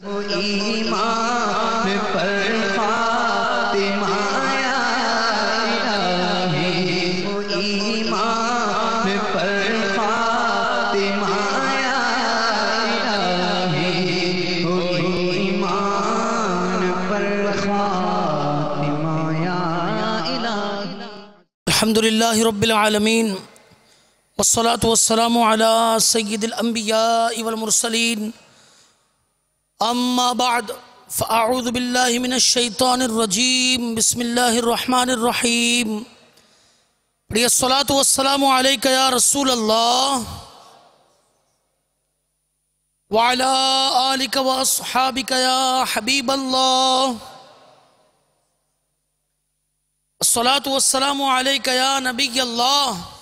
ईमान पर फातिमा या इलाही ईमान पर फातिमा या इलाही ईमान पर फातिमा या इलाही अल्हम्दुलिल्लाह रब्बिल आलमीन, वस्सलातु अम्मा बाद फ़अऊज़ु बिल्लाहि मिनश शैतानिर रजीम बिस्मिल्लाहिर रहमानिर रहीम प्रिय सलातु वस्सलामु अलैका या रसूल अल्लाह व अला आलिका हबीब अल्लाह वस्सलामु या नबी अल्लाह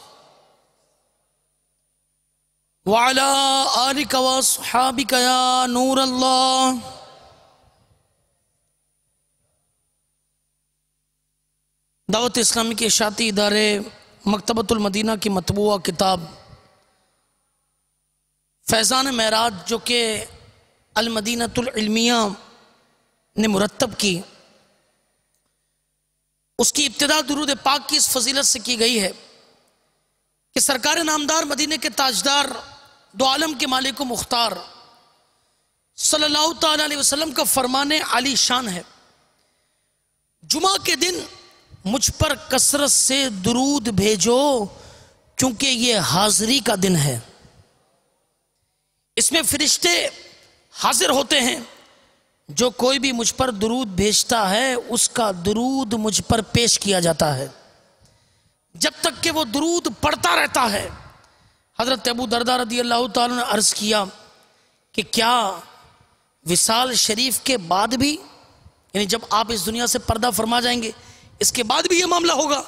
वाला आलिका या नूर अल्लाह दावत इस्लामी के शाती इदारे मकतबतुल मदीना की मतबूआ किताब फैज़ान महराज जो कि अलमदीनतुल इल्मिया ने मुरतब की उसकी इब्तदा दुरूद पाक की इस फजीलत से की गई है कि सरकार नामदार मदीने के ताजदार दो आलम के मालिक मुख्तार। सल्लल्लाहु अलैहि वसल्लम का फरमान आली शान है। जुमा के दिन मुझ पर कसरत से दुरूद भेजो, क्योंकि ये हाजिरी का दिन है। इसमें फरिश्ते हाजिर होते हैं। जो कोई भी मुझ पर दुरूद भेजता है, उसका दुरूद मुझ पर पेश किया जाता है। जब तक कि वो दुरूद पढ़ता रहता है हज़रत अबू दरदा रदी अल्लाह ने अर्ज़ किया कि क्या विसाल शरीफ के बाद भी, यानी जब आप इस दुनिया से पर्दा फरमा जाएँगे, इसके बाद भी ये मामला होगा?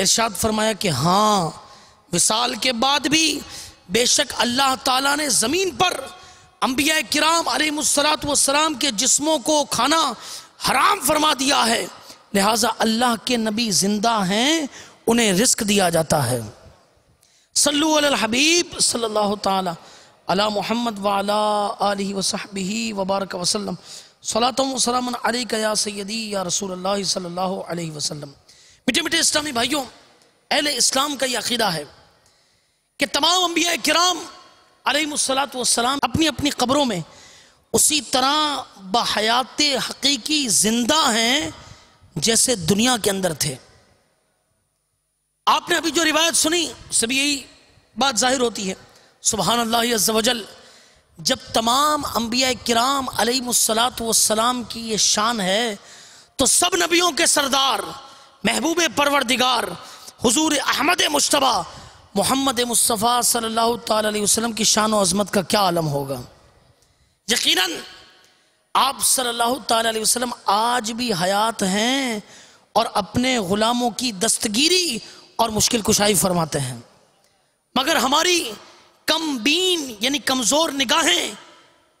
इरशाद फरमाया कि हाँ विसाल के बाद भी बेशक अल्लाह ताला ने ज़मीन पर अम्बिया किराम अलैहिस्सलात वस्सलाम के जिस्मों को खाना हराम फरमा दिया है। लिहाजा अल्लाह के नबी ज़िंदा हैं, उन्हें रिस्क दिया जाता है। सल्लु अलल हबीब सल्लल्लाहु ताला अला मोहम्मद वाला आलिहि वसहबिही वबारक वसल्लम सलातम वसलाम अलैका या सय्यदी या रसूल अल्लाह सल्लल्लाहु अलैहि वसल्लम मिठे मिठे इस्लामी भाइयों, अहले इस्लाम का यह अकीदा है कि तमाम अम्बिया किराम अलैहिस्सलात वस्सलाम अपनी अपनी कब्रों में उसी तरह बहयात हकीकी ज़िंदा हैं जैसे दुनिया के अंदर थे। आपने अभी जो रिवायत सुनी उससे भी यही बात ज़ाहिर होती है। सुबहान अल्लाह अज्जवजल जब तमाम अम्बिया किराम वस्सलाम की ये शान है तो सब नबियों के सरदार, महबूब परवरदिगार, हजूर अहमद मुशतबा, मोहम्मद मुस्तफ़ा अलैहि वसल्लम की शान अजमत का क्या आलम होगा? यकीनन, आप अलैहि वसल्लम आज भी हयात हैं और अपने गुलामों की दस्तगीरी और मुश्किल कुशाई फरमाते हैं। मगर हमारी कम बीन, यानी कमज़ोर निगाहें,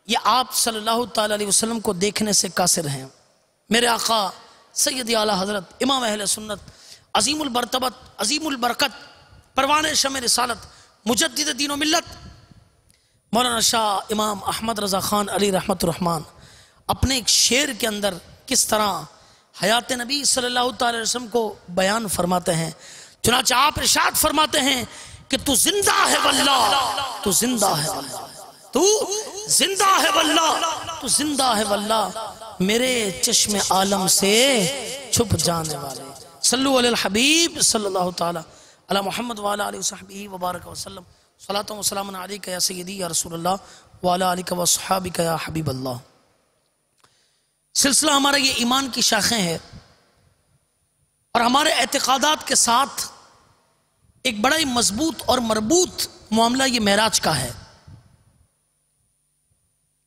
ये आप सल्लल्लाहु अलैहि वसल्लम को देखने से कासिर हैं। मेरे आका सैयद आला हज़रत, इमाम अहल सुन्नत, अजीमुल बरतबत, अजीमुल बरकत, परवान शम रसालत मुजद दीन मिलत मौलाना शाह इमाम अहमद रज़ा ख़ान अली रहमत रहमान अपने एक शेर के अंदर किस तरह हयात नबी सल्लल्लाहु अलैहि वसल्लम को बयान फरमाते हैं। चुनाच आप इरशाद फरमाते हैं कि तू ज़िंदा है वल्ला तू ज़िंदा है। तू ज़िंदा है वल्ला तू ज़िंदा है वल्ला मेरे चश्मे आलम से छुप जाने वाले। सल्लु अलल हबीब सल्लल्लाहु ताला अला मोहम्मद वाला अलैहि वसहबिही वबारक वसल्लम। सलातो व सलाम अलैका या सय्यदी या रसूल अल्लाह वाला अलिका सहाबिका या हबीब अल्लाह सिलसिला हमारा ये ईमान की शाखें हैं। और हमारे एतकादात के साथ एक बड़ा ही मज़बूत और मरबूत मामला ये महराज का है।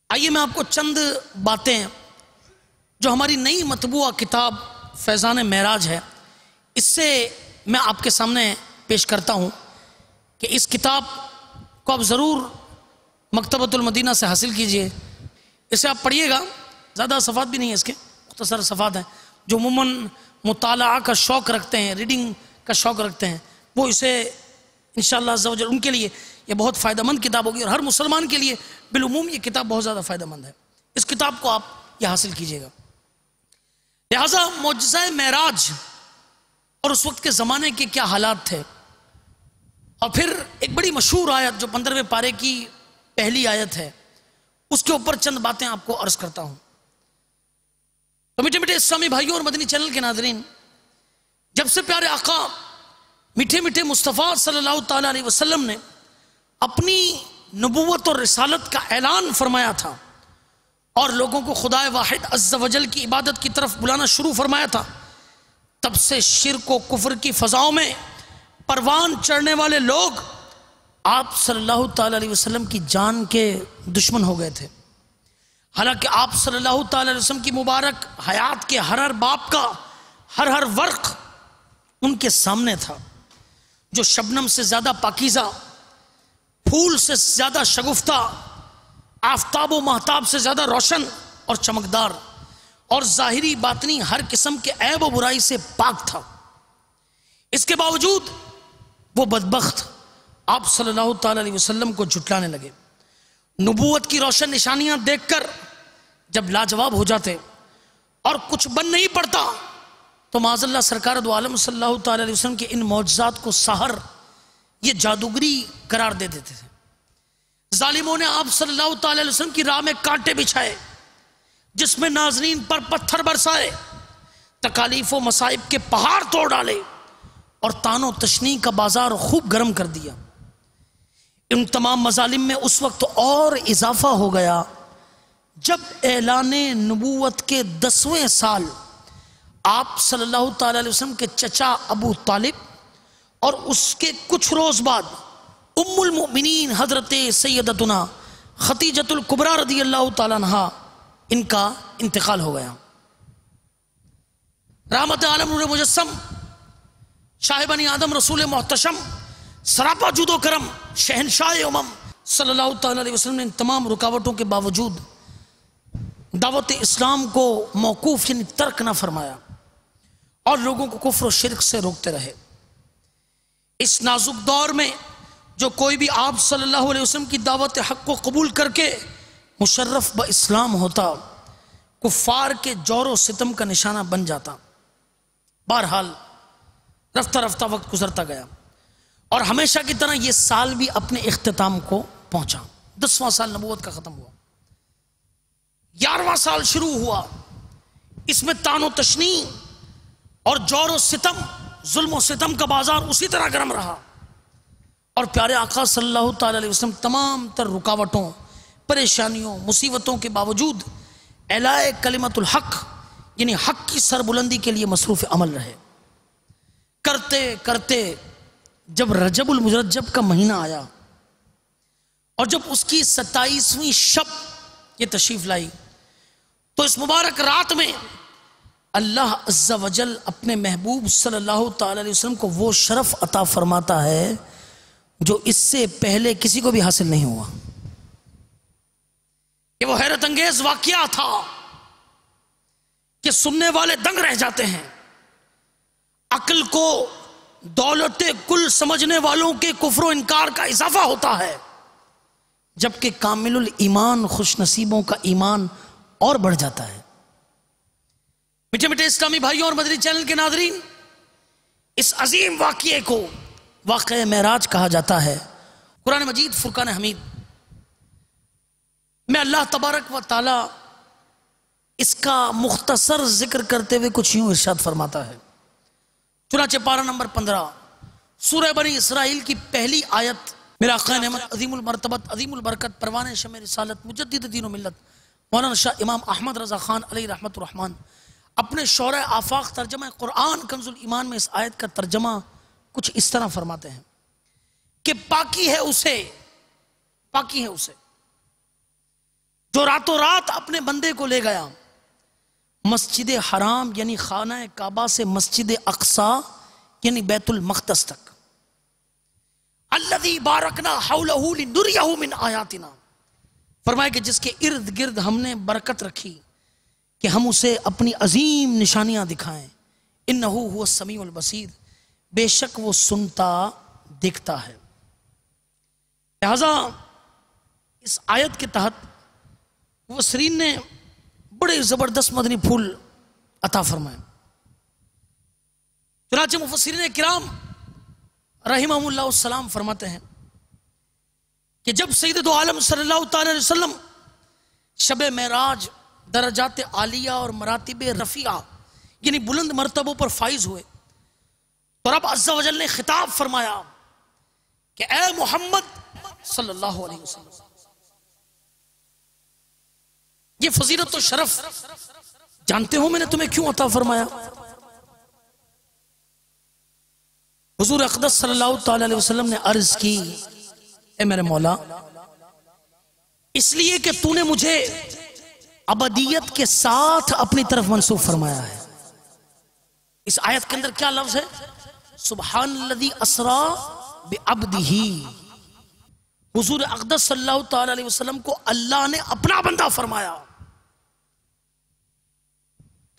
आइए मैं आपको चंद बातें, जो हमारी नई मतबूआ किताब फैज़ान महराज है, इससे मैं आपके सामने पेश करता हूँ कि इस किताब को आप ज़रूर मकतबतुल मदीना से हासिल कीजिए। इसे आप पढ़िएगा, ज़्यादा सफ़ात भी नहीं है इसके, मुख्तसर सफ़ात हैं, जो अमूमन मुताला का शौक़ रखते हैं रीडिंग का शौक़ रखते हैं। वो इसे इन उनके लिए ये बहुत फ़ायदेमंद किताब होगी और हर मुसलमान के लिए बिलूम ये किताब बहुत ज़्यादा फ़ायदेमंद है। इस किताब को आप ये हासिल कीजिएगा। लिहाजा मुआजा महराज और उस वक्त के ज़माने के क्या हालात थे? और फिर एक बड़ी मशहूर आयत जो पंद्रहवें पारे की पहली आयत है, उसके ऊपर चंद बातें आपको अर्ज़ करता हूँ। तो मीठे मीठे इस्लामी भाइयों और मदनी चैनल के नाजरीन, जब से प्यारे आका मीठे मीठे मुस्तफ़ा सल्लल्लाहु अलैहि वसल्लम ने अपनी नबूवत और रिसालत का ऐलान फरमाया था और लोगों को खुदा वाहिद अज्जवजल की इबादत की तरफ़ बुलाना शुरू फरमाया था, तब से शिर को कुफर की फजाओं में परवान चढ़ने वाले लोग आप सल्लल्लाहु अलैहि वसल्लम की जान के दुश्मन हो गए थे। हालाँकि आप सल्लल्लाहु अलैहि वसल्लम की मुबारक हयात के हर हर बाप का, हर हर वर्क उनके सामने था, जो शबनम से ज़्यादा पाकिजा, फूल से ज़्यादा शगुफ्ता, आफ्ताब महताब से ज़्यादा रोशन और चमकदार और जाहिरी बातनी हर किस्म के ऐब बुराई से पाक था। इसके बावजूद वो बदबख्त आप सल्लल्लाहु अलैहि वसल्लम को जुटलाने लगे। नबूवत की रोशन निशानियाँ देखकर जब लाजवाब हो जाते और कुछ बन नहीं पड़ता तो माजल्ला सरकार अलैहि वसल्लम के इन मौजात को सहर, ये जादूगरी करार दे देते थे। जालिमों ने आप सल्लल्लाहु अलैहि वसल्लम की राह में कांटे बिछाए, जिसमें नाजरीन पर पत्थर बरसाए, तकालीफ व मसाइब के पहाड़ तोड़ डाले और तानो तशनी का बाज़ार खूब गर्म कर दिया। इन तमाम मजालिम में उस वक्त और इजाफा हो गया। जब ऐलान नबूवत के दसवें साल आप सल्लल्लाहु अलैहि वसल्लम के चचा अबू तालिब और उसके कुछ रोज बाद उम्मुल मोमिनीन हज़रत सैदतुना खतीजतुल कुबरा रदी अल्लाह तहा इनका इंतकाल हो गया। रहमत आलम नूर मुजस्सम शाहिबानी आदम रसूल मोहतशम, सरापा जुदो करम शहनशाह उमम सल्लल्लाहु अलैहि वसल्लम ने इन तमाम रुकावटों के बावजूद दावत इस्लाम को मौकूफ, यानी तर्क ना फरमाया और लोगों को कुफ्र शिरक से रोकते रहे। इस नाजुक दौर में जो कोई भी आप सल्लल्लाहु अलैहि वसल्लम की दावत हक को कबूल करके मुशर्रफ ब इस्लाम होता, कुफार के ज़ोर सितम का निशाना बन जाता। बहरहाल रफ्ता रफ्ता वक्त गुजरता गया। और हमेशा की तरह यह साल भी अपने अख्ताम को पहुँचा। दसवां साल नबूत का ख़त्म हुआ। ग्यारहवां साल शुरू हुआ। इसमें तानो तशनी और ज़ोर सितम, जुल्म सितम का बाज़ार उसी तरह गर्म रहा। और प्यारे आका सल्लल्लाहु अलैहि वसल्लम, तमाम तर रुकावटों, परेशानियों, मुसीबतों के बावजूद एलाए कलिमतुल हक, यानी हक की सरबुलंदी के लिए मसरूफ़ अमल रहे। करते करते जब रजबुल मुजरजब का महीना आया और जब उसकी सत्ताईसवीं शब ये तशरीफ़ लाई तो इस मुबारक रात में अल्लाह वजल अपने महबूब सल्लल्लाहु अलैहि वसल्लम को वो शरफ अता फरमाता है जो इससे पहले किसी को भी हासिल नहीं हुआ। ये वो हैरत अंगेज वाक्य था कि सुनने वाले दंग रह जाते हैं, अकल को दौलत कुल समझने वालों के कुफरो इनकार का इजाफा होता है। जबकि कामिल ईमान खुश नसीबों का ईमान और बढ़ जाता है। मिठे मिठे इस्लामी भाइयों और मदरी चैनल के नादरीन इस अजीम वाक्य को वाक़ महराज कहा जाता है। कुरान मजीद, फुरकान हमीद। मैं अल्लाह तबारक व ताला इसका मुख्तसर ज़िक्र करते हुए कुछ यूँ इर्शाद फरमाता है। चुनाचे पारा नंबर पंद्रह। सूर्य बनी इसराइल की पहली आयत। मेरा खान अजीमुल अजीमरतबत अजीमबरकत परवान शम रसालत मुजद दीन मिलत मौलाना शाह इमाम अहमद रज़ा ख़ान अली रहमत रहमान अपने शौर आफाक तर्जमा कुरान कंजुल ईमान में इस आयत का तर्जमा कुछ इस तरह फरमाते हैं कि पाकी है उसे, पाकी है उसे, जो रातों रात अपने बंदे को ले गया। मस्जिद हराम, यानी खाना काबा से मस्जिद अक्सा, यानी बैतुल मखदस तक। अल्लदी बारकना हाउलहू मिन आयातिना। फरमाए कि जिसके इर्द गिर्द हमने बरकत रखी, कि हम उसे अपनी अजीम निशानियाँ दिखाएँ। इन नहू हुआ समी बसीर। बेशक वो सुनता, देखता है। लिहाजा, इस आयत के तहत मुफसरीन ने बड़े ज़बरदस्त मदनी फूल अता फरमाए। चुनाचे मुफसरीन किराम रहीम फरमाते हैं कि जब सईद दो आलम सल्लल्लाहु अलैहि वसल्लम शब महराज दर्जात आलिया और मरातब रफ़िया, यानी बुलंद मरतबों पर फाइज हुए तो रब अज्जा वजल ने खिताब फरमाया कि ए मोहम्मद सल्लल्लाहु अलैहि वसल्लम ये फजीलत तो शरफ। जानते हो मैंने तुम्हें क्यों अता फरमाया? हुजूर अकदस सल्लल्लाहु वसल्लम ने अर्ज़ की, ए मेरे मौला, इसलिए कि तूने मुझे अबदियत के साथ अपनी तरफ़ मंसूब फरमाया है। इस आयत के अंदर क्या लफ्ज है? सुबहान लदी असरा बेअबदी हुजूर अकदस सल्लल्लाहु वसल्लम को अल्लाह ने अपना बंदा फरमाया।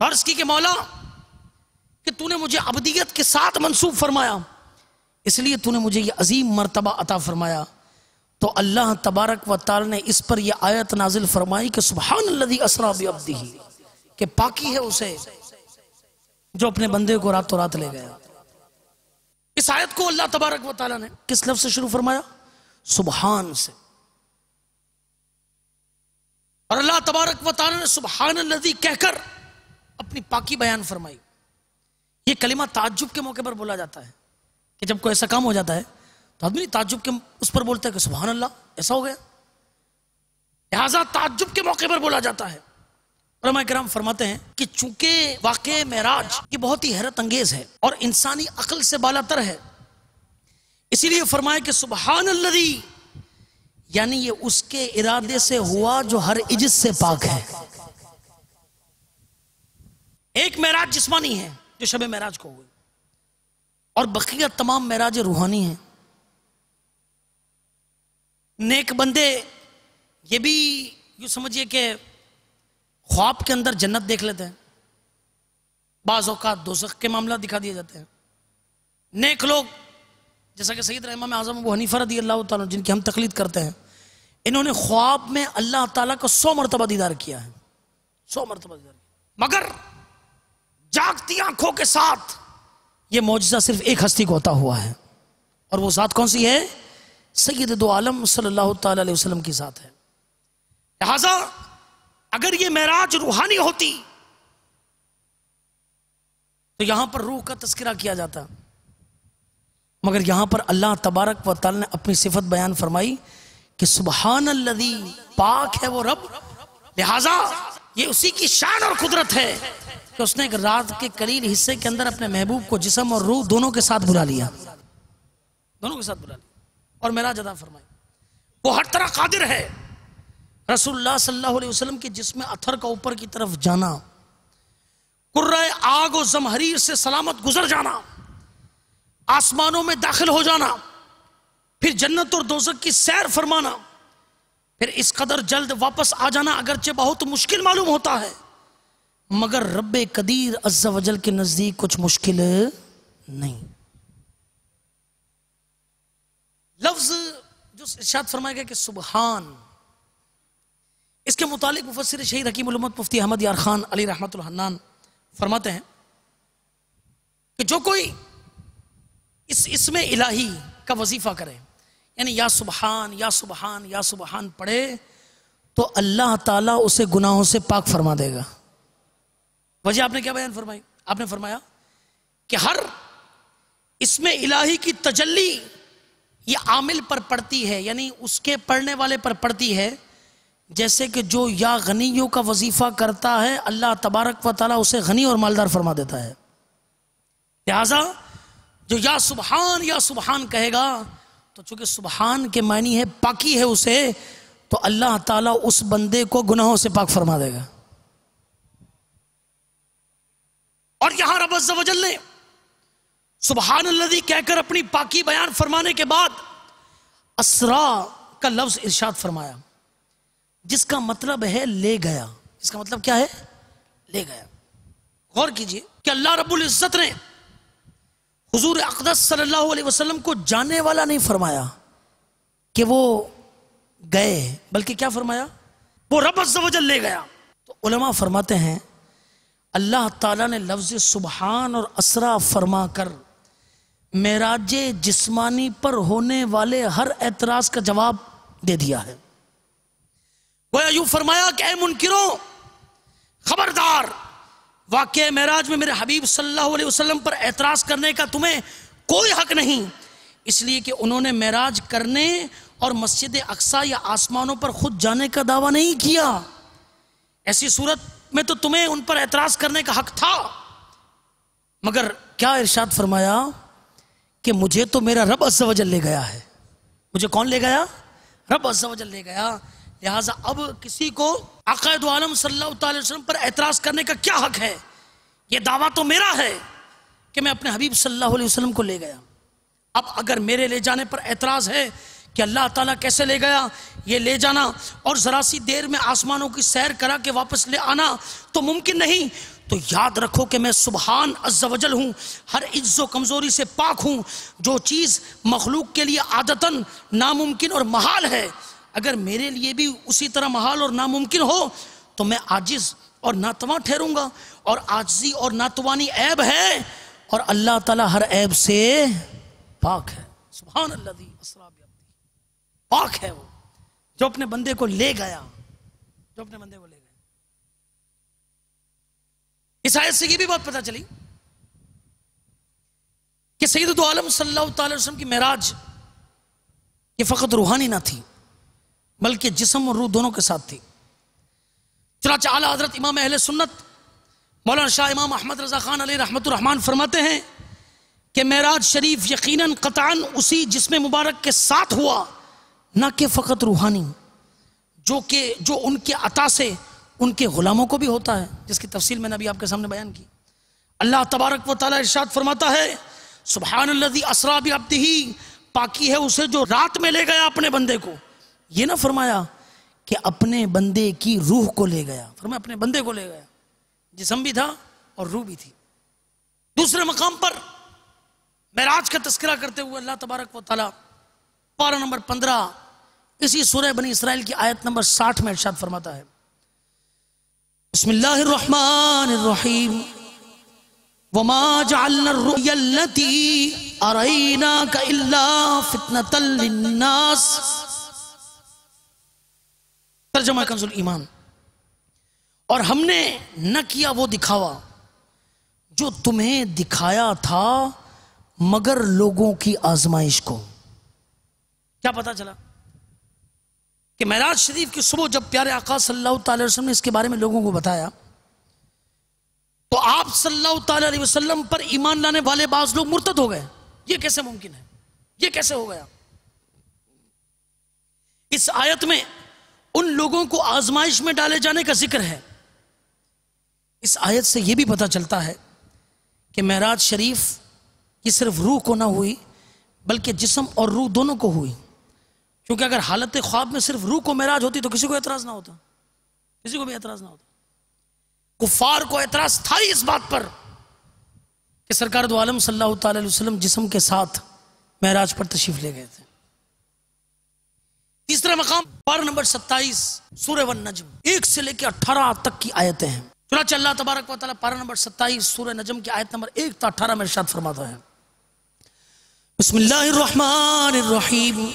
फ़र्ज़ की के मौला, कि तूने मुझे अबदियत के साथ मंसूब फरमाया। इसलिए तूने मुझे ये अजीम मरतबा अता फरमाया। तो अल्लाह तबारक व ताल ने इस पर यह आयत नाजिल फरमाई कि सुबहान लदी असरा भी अब्दी कि पाकी है उसे, जो अपने बंदे को रातों रात ले गया। इस आयत को अल्लाह तबारक व ताला ने किस लफ्ज से शुरू फरमाया? सुबहान से। और अल्लाह तबारक व ताला ने सुबहान लदी कहकर अपनी पाकी बयान फरमाई। ये कलिमा ताजुब के मौके पर बोला जाता है कि जब कोई ऐसा काम हो जाता है तो आदमी ताज्जुब के उस पर बोलता है कि सुबहान अल्लाह ऐसा हो गया। लिहाजा ताज्जुब के मौके पर बोला जाता है। कराम फरमाते हैं कि चूँकि वाक़ महराज ये बहुत ही हैरत अंगेज है और इंसानी अकल से बालातर है, इसीलिए फरमाए कि सुबहान यानी ये उसके इरादे से हुआ जो हर इज़्ज़त से पाक है। एक महराज जिस्मानी है, जो शब महराज को हुई और बकिया तमाम महराज रूहानी हैं। नेक बंदे, ये भी यू समझिए कि ख्वाब के अंदर जन्नत देख लेते हैं। बाज़ अवकात दोजख के मामला दिखा दिए जाते हैं। नेक लोग, जैसा कि सईद रहमान आज़म अबू हनीफा रदी अल्लाह तुम जिनकी हम तकलीद करते हैं, इन्होंने ख्वाब में अल्लाह ताला का सौ मरतबा दीदार किया है। सौ मरतबा दीदार मगर जागती आँखों के साथ। ये मुआजा सिर्फ़ एक हस्ती को होता हुआ है। और वो ज़ात कौन सी है? सैद दो आलम सल्लल्लाहु अलैहि वसल्लम की ज़ात है। लिहाजा, अगर ये महराज रूहानी होती तो यहाँ पर रूह का तस्करा किया जाता। मगर यहाँ पर अल्लाह तबारक व ताल ने अपनी सिफत बयान फरमाई कि सुबहान अल्लदी पाक है वो रब। लिहाजा, ये उसी की शान और कुदरत है। कि उसने एक रात के कलील हिस्से के अंदर अपने महबूब को जिसम और रूह दोनों के साथ बुला लिया। दोनों के साथ बुला लिया। और मेरा जदा फरमाई वो हर तरह कादिर है। रसूलुल्लाह सल्लल्लाहु अलैहि वसल्लम के जिसमें अथर का ऊपर की तरफ़ जाना, कुर्र आग और जमहरीर से सलामत गुजर जाना, आसमानों में दाखिल हो जाना, फिर जन्नत और दोजक की सैर फरमाना, फिर इस कदर जल्द वापस आ जाना अगरचे बहुत मुश्किल मालूम होता है। मगर रब कदीर अज्जा वजल के नज़दीक कुछ मुश्किल नहीं। लफ्ज जो इर्शाद फरमाया गया कि सुबहान। इसके मुतालिक मुफसर शहीद हकीम मुफ्ती अहमद यार खान अली रहमत हन्नान फरमाते हैं कि जो कोई इस इसमें इलाही का वजीफा करे, यानी या सुबहान या सुबहान या सुबहान पढ़े तो अल्लाह ताला उसे गुनाहों से पाक फरमा देगा। वजह आपने क्या बयान फरमाई? आपने फरमाया कि हर इसमें इलाही की तजल्ली ये आमिल पर पड़ती है, यानी उसके पढ़ने वाले पर पड़ती है। जैसे कि जो या गनीयों का वजीफा करता है, अल्लाह तबारक व ताला उसे गनी और मालदार फरमा देता है। लिहाजा, जो या सुबहान या सुबहान कहेगा तो चूँकि सुबहान के मानी है, पाकी है उसे तो अल्लाह ताला उस बंदे को गुनाहों से पाक फरमा देगा। और यहाँ रब रबल ने सुबहान लदी कहकर अपनी पाकी बयान फरमाने के बाद असरा का लफ्ज इर्शाद फरमाया, जिसका मतलब है ले गया। इसका मतलब क्या है? ले गया। गौर कीजिए कि अल्लाह रब्बुल इज़्ज़त ने हुजूर अकदस सल्लल्लाहु अलैहि वसल्लम को जाने वाला नहीं फरमाया कि वो गए, बल्कि क्या फरमाया? वो रब अज्जवजल ले गया। तो उलमा फरमाते हैं अल्लाह ताला ने लफ्ज सुबहान और असरा फरमा कर मेराज जिस्मानी पर होने वाले हर एतराज़ का जवाब दे दिया है। गोया यूँ फरमाया कि ऐ मुनकिरों, खबरदार वाक्य मेराज में मेरे हबीब सल्लल्लाहु अलैहि वसल्लम पर एतराज़ करने का तुम्हें कोई हक नहीं। इसलिए कि उन्होंने मेराज करने और मस्जिद अक्सा या आसमानों पर खुद जाने का दावा नहीं किया। ऐसी सूरत में तो तुम्हें उन पर एतराज़ करने का हक था। मगर क्या इरशाद फरमाया कि मुझे तो मेरा रब अज्जवजल ले गया है? मुझे कौन ले गया? रब अज्जवजल ले गया। लिहाजा अब किसी को अकायद आलम वसल्लम पर एतराज़ करने का क्या हक है? ये दावा तो मेरा है कि मैं अपने हबीब वसल्लम को ले गया। अब अगर मेरे ले जाने पर एतराज़ है कि अल्लाह ताला कैसे ले गया? ये ले जाना और ज़रा सी देर में आसमानों की सैर करा के वापस ले आना तो मुमकिन नहीं। तो याद रखो कि मैं सुबहान अज्जवजल हूँ, हर इज्जो कमज़ोरी से पाक हूँ, जो चीज़ मखलूक के लिए आदतन नामुमकिन और महाल है। अगर मेरे लिए भी उसी तरह महाल और नामुमकिन हो तो मैं आजिज़ और नातवा ठहरूँगा। और आजजी और नातवानी ऐब है और अल्लाह ताला हर ऐब से पाक है। सुबहान अल्लाह पाक है वो, जो अपने बंदे को ले गया, जो अपने बंदे को ले गया। इस आयत से ये भी बात पता चली कि सैयद आलम सल्लल्लाहु अलैहि वसल्लम की महराज ये फकत रूहानी ना थी, बल्कि जिसम और रूह दोनों के साथ थी। चुनाच आला हज़रत इमाम अहले सुन्नत, मौलाना शाह इमाम अहमद रजा खान अली रहमत रहमान फरमाते हैं कि महराज शरीफ यकीनन कतान उसी जिसम मुबारक के साथ हुआ ना कि फ़कत रूहानी जो कि, जो उनके अता से उनके ग़ुलामों को भी होता है, जिसकी तफसील मैंने अभी आपके सामने बयान की। अल्लाह तबारक व ताला इरशाद फरमाता है सुबहान अल्लाजी असरा भी अब्दी ही पाकी है उसे जो रात में ले गया अपने बंदे को। ये ना फरमाया कि अपने बंदे की रूह को ले गया। फरमाया, अपने बंदे को ले गया। जिसम भी था और रूह भी थी। दूसरे मकाम पर महराज का तस्करा करते हुए अल्लाह तबारक व ताला पारा नंबर पंद्रह इसी सूरह बनी इसराइल की आयत नंबर साठ में इरशाद फरमाता है। लिन्नास। तर्जुमा कंजुल ईमान। और हमने न किया वो दिखावा जो तुम्हें दिखाया था मगर लोगों की आजमाइश को। क्या पता चला? कि महराज शरीफ की सुबह जब प्यारे आका सल्लल्लाहु अलैहि वसल्लम ने इसके बारे में लोगों को बताया तो आप सल्लल्लाहु अलैहि वसल्लम पर ईमान लाने वाले बाज लोग मुर्तद हो गए। ये कैसे मुमकिन है? ये कैसे हो गया? इस आयत में उन लोगों को आजमाइश में डाले जाने का ज़िक्र है। इस आयत से यह भी पता चलता है कि महराज शरीफ ये सिर्फ़ रूह को ना हुई, बल्कि जिस्म और रूह दोनों को हुई। क्योंकि अगर हालत ख्वाब में सिर्फ़ रूह को महराज होती तो किसी को एतराज़ ना होता। किसी को भी एतराज़ ना होता। कुफार को एतराज़ था ही इस बात पर कि सरकार दो आलम सल्लल्लाहु अलैहि वसल्लम जिस्म के साथ महराज पर तशरीफ़ ले गए थे। तीसरा मकाम पार नंबर 27 सूर्य वन नजम। एक से लेकर अठारह तक की आयतें हैं। चुनाच अल्लाह तबारक व ताला पारा नंबर 27 सूर्य नजम की आयत नंबर एक तो अठारह में इरशाद फरमाता है। बिस्मिल्लाहिर्रहमानिर्रहीम।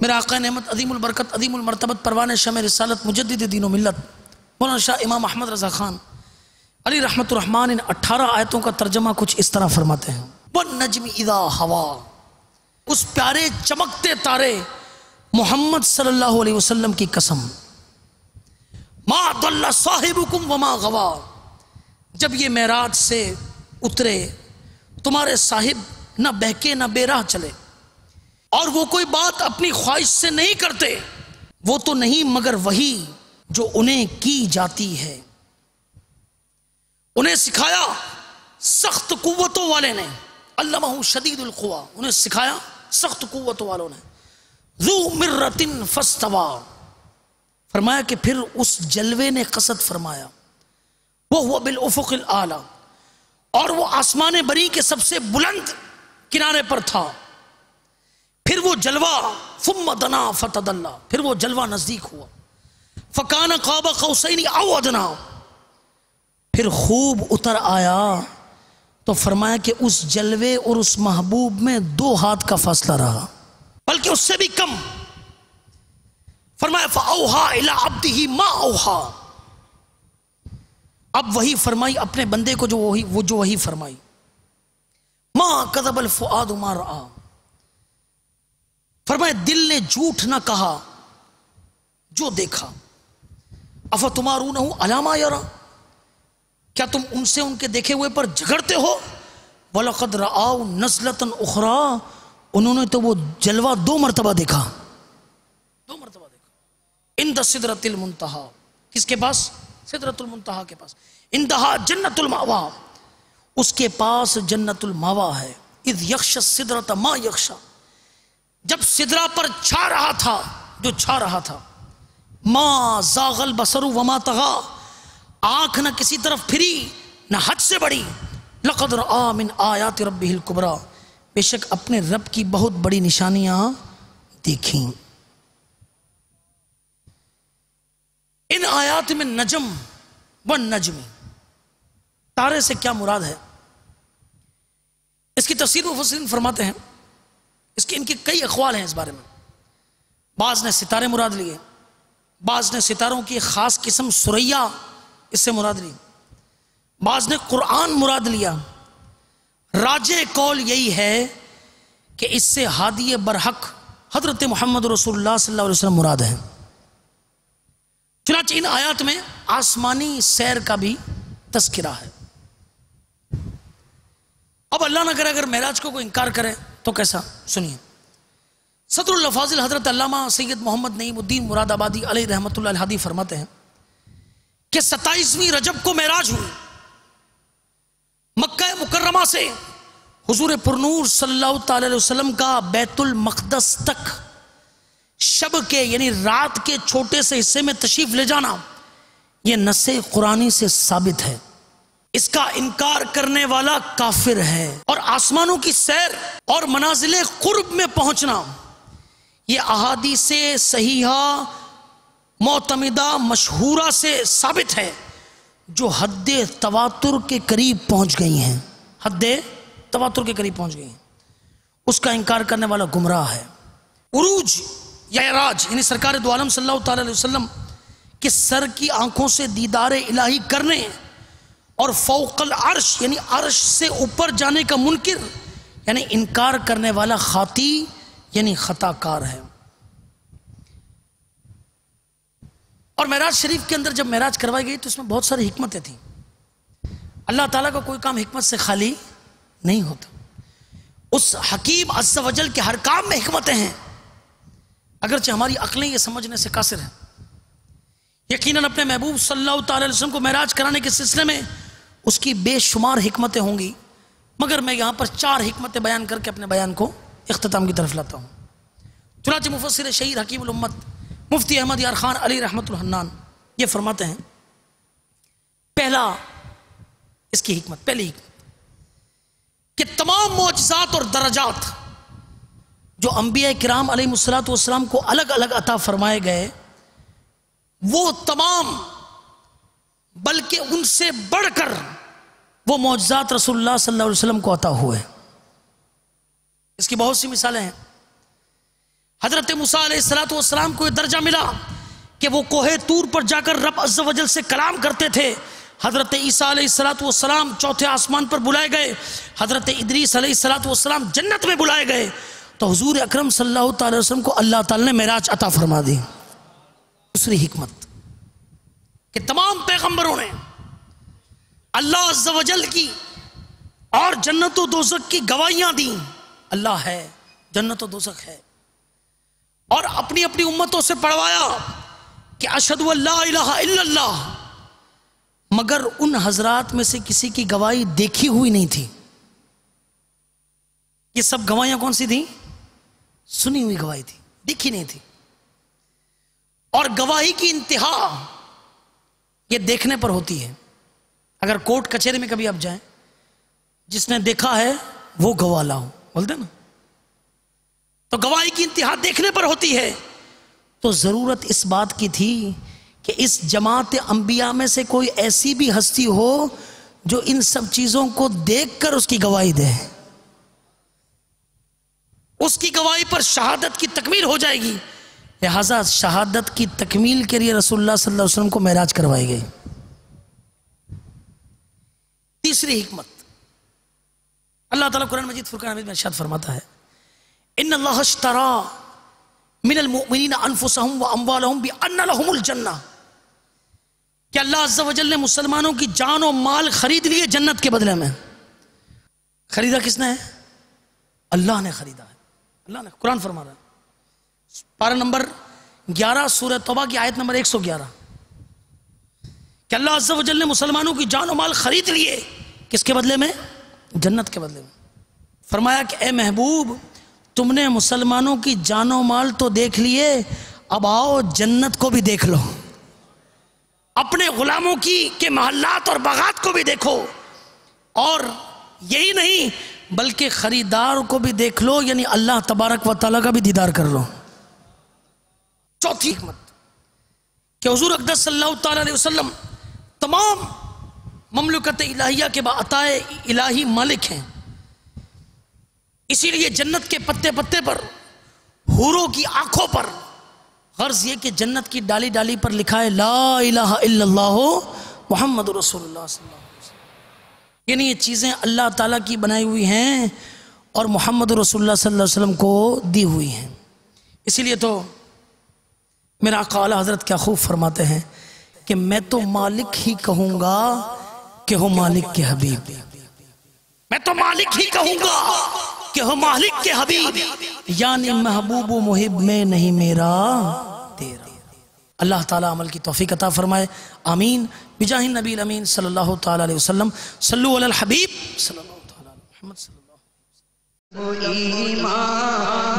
मेरा आका नेमत अदीमुल बरकत अदीमुल मरतबत परवान शम रिसालत मुजद्दिद दीन मिल्लत मौलाना शाह इमाम अहमद रजा खान अली रहमत रहमान इन अट्ठारह आयतों का तर्जमा कुछ इस तरह फरमाते हैं वन नजम इदा हवा उस प्यारे चमकते तारे मोहम्मद सल्लल्लाहु अलैहि वसल्लम की कसम। मा दल्ला साहिबुकुम वमा गवा। जब ये महराज से उतरे, तुम्हारे साहिब न बहके न बेराह चले। और वो कोई बात अपनी ख्वाहिश से नहीं करते, वो तो नहीं, मगर वही जो उन्हें की जाती है। उन्हें सिखाया, सख्त कुव्वतों वाले ने अल्लाह शदीदुल खुआ उन्हें सिखाया, सख्त कुव्वतों वालों ने। मिर्रतिन फस्तवा। फरमाया कि फिर उस जलवे ने कसद फरमाया। वो हुआ बिल उफुकिल आला। और वो आसमान बरी के सबसे बुलंद किनारे पर था। फिर वो जलवा फुम दना फतदल्ला। फिर वो जलवा नज़दीक हुआ। फ़कान काबा कौसैनी अवदना फिर खूब उतर आया। तो फरमाया कि उस जलवे और उस महबूब में दो हाथ का फासला रहा। बल्कि उससे भी कम। फरमाया फ़ाओहा इला अब्दी ही मा ओहा अब वही फरमाई अपने बंदे को जो वही, वो जो वही फरमाई। माँ कदबल फुआद उमार आ फरमाए दिल ने झूठ ना कहा, जो देखा। अफ तुम्हारू न अलामा यारा। क्या तुम उनसे उनके देखे हुए पर झगड़ते हो? वलकद राव नजलतन उखरा। उन्होंने तो वो जलवा दो मरतबा देखा। दो मरतबा देखा। इन सिदरतिल मुंतहा। किसके पास? सिदरतुल मुंतहा के पास। इंदहा जन्नतुल मावा। उसके पास जन्नतुल मावा है। इद यक्ष सिदरत मा यक्षा जब सिदरा पर छा रहा था, जो छा रहा था, माँ जागल बसरु वमा तगा। आँख न किसी तरफ़ फिरी, न हद से बड़ी। लकदर आमिन आयात रबिल कुबरा। बेशक अपने रब की बहुत बड़ी निशानियाँ देखी। इन आयात में नजम व नजमी, तारे से क्या मुराद है? इसकी तफसीर मुफसरीन फरमाते हैं, इसके इनके कई अखवाल हैं इस बारे में। बाज ने सितारे मुराद लिए, बाज ने सितारों की ख़ास किस्म सुरैया इससे मुराद ली। बाज ने कुरान मुराद लिया राजे कौल यही है कि इससे हादी बरहक हज़रत मोहम्मद वसल्लम मुराद है। चुनाच इन आयात में आसमानी सैर का भी तस्करा है। अब अल्लाह ना करे, अगर महराज को कोई इनकार करे तो कैसा? सुनिए। सदरुल्लाफाजिल हज़रत अल्लामा सैयद मोहम्मद नईमुद्दीन मुरादाबादी अली रहमत हादी फरमाते हैं कि सत्ताईसवीं रजब को महराज हुई। मक्का मुकर्रमा से। हुजूर पुरनूर सल्लल्लाहु अलैहि वसल्लम का बैतुल मकदस तक शब के, यानी रात के छोटे से हिस्से में तशरीफ़ ले जाना यह नसे कुरानी से साबित है। इसका इनकार करने वाला काफिर है। और आसमानों की सैर और मनाजिल कुर्ब में पहुँचना यह अहादी से सहीहा, मोतमिदा, मशहूरा से साबित है। जो हद तवातुर के करीब पहुँच गई हैं। हद तवातुर के करीब पहुँच गई हैं। उसका इनकार करने वाला गुमराह है। उरूज या राज यानी सरकार दो वसल्लम के सर की आँखों से दीदार इलाही करने और फौकल अर्श, यानी अर्श से ऊपर जाने का मुनकर, यानी इनकार करने वाला खाती, यानी खताकार है। और महराज शरीफ के अंदर जब महराज करवाई गई तो उसमें बहुत सारी हिकमतें थी। अल्लाह ताला का कोई काम हिकमत से खाली नहीं होता। उस हकीम अज्जल के हर काम में हिकमतें हैं। अगरचे हमारी अकलें ये समझने से कासिर हैं। यकीनन अपने महबूब सल्लल्लाहु अलैहि वसल्लम को महराज कराने के सिलसिले में उसकी बेशुमार हिकमतें होंगी। मगर मैं यहाँ पर चार हिकमतें बयान करके अपने बयान को अख्ताम की तरफ़ लाता हूँ। चुनाच मुफसर शहीद हकीम उम्मत मुफ्ती अहमद यार खान अली रहमतुल्हन्नान ये फरमाते हैं, पहला इसकी हिकमत, पहली हिकमत, कि तमाम मोजात और दर्जात जो अम्बिया कराम अलैहिस्सलाम को अलग अलग अता फरमाए गए, वो तमाम, बल्कि उनसे बढ़कर वो मौजात रसूलुल्लाह सल्लल्लाहु अलैहि वसल्लम को अता हुए इसकी बहुत सी मिसालें हैं। हज़रत मूसा सलाम को यह दर्जा मिला कि वो कोहे तूर पर जाकर रब अज्जवजल से कलाम करते थे। हज़रत ईसा सलाम चौथे आसमान पर बुलाए गए। हज़रत इदरीस जन्नत में बुलाए गए। तो हजूर अक्रम अलैहि को अल्लाह ताला ने मेराज अता फरमा दी। दूसरी हिकमत कि तमाम पैगम्बरों ने अल्लाह अज्जवजल की और जन्नत दोजक की गवाहियाँ दी। अल्लाह है, जन्नत दोजक है। और अपनी अपनी उम्मतों से पढ़वाया कि अशद अल्लाह मगर उन हजरात में से किसी की गवाही देखी हुई नहीं थी। ये सब गवाहियाँ कौन सी थी? सुनी हुई गवाही थी, दिखी नहीं थी। और गवाही की इंतहा ये देखने पर होती है। अगर कोर्ट कचहरी में कभी आप जाएँ, जिसने देखा है, वो गवाह लाओ। बोलते ना? तो गवाही की इंतहा देखने पर होती है। तो ज़रूरत इस बात की थी कि इस जमात अंबिया में से कोई ऐसी भी हस्ती हो जो इन सब चीज़ों को देखकर उसकी गवाही दे। उसकी गवाही पर शहादत की तकमील हो जाएगी। लिहाजा शहादत की तकमील के लिए रसुल्ला वसल्लम को महराज करवाई गई। तीसरी हिकमत। अल्लाह ताला कुरान मजीद फुरकान में फरमाता है। इन अल्लाह मिनल मुमिनीन अनफुसहुम व अमवालहुम बि अन्न लहुमुल जन्नह कि अल्लाह अज्जा ने मुसलमानों की जान और माल खरीद लिए जन्नत के बदले में। खरीदा किसने है? अल्लाह ने खरीदा है। अल्लाह ने, कुरान फरमा रहा है। पारा नंबर 11 सूरह तौबा की आयत नंबर 111 कि अल्लाह अज्जा ने मुसलमानों की जान और माल खरीद लिए किसके बदले में? जन्नत के बदले में। फरमाया कि, ए महबूब तुमने मुसलमानों की जानो माल तो देख लिए, अब आओ जन्नत को भी देख लो। अपने गुलामों की के महल्लात और बागात को भी देखो। और यही नहीं, बल्कि खरीदार को भी देख लो, यानी अल्लाह तबारक व ताला का भी दीदार कर लो। चौथी हिकमत, कि हजूर अकदस वसल्लम तमाम ममलकत इलाहिया के बाताए इलाही मालिक हैं। इसीलिए जन्नत के पत्ते पत्ते पर, हूरों की आँखों पर गर्ज ये कि जन्नत की डाली डाली पर लिखा है, ला इलाहा मोहम्मद रसूलुल्लाह यानी ये चीज़ें अल्लाह ताला की बनाई हुई हैं और मोहम्मद अलैहि वसल्लम को दी हुई हैं। इसीलिए तो मेरा काला हज़रत क्या खूब फरमाते हैं कि मैं तो मालिक ही कहूँगा कि हो मालिक के हबीब। मैं तो मालिक ही कहूँगा। कि हो मालिक के हबीब। यानी महबूब मुहिब में नहीं मेरा अल्लाह ताला अमल की तोफ़ी अता फरमाए। आमीन। बिजाहिन नबी अमीन सल्लल्लाहु ताला अलैहि वसल्लम। सल्लु अलल हबीब। सल्लल्लाहु ताला अलैहि मोहम्मद सल्लल्लाहु वो ईमान